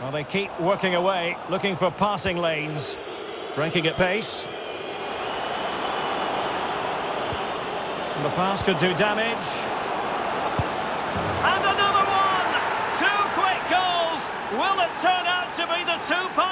Well, they keep working away, looking for passing lanes. Breaking at pace. And the pass could do damage. And another one! Two quick goals! Will it turn out to be the two-part?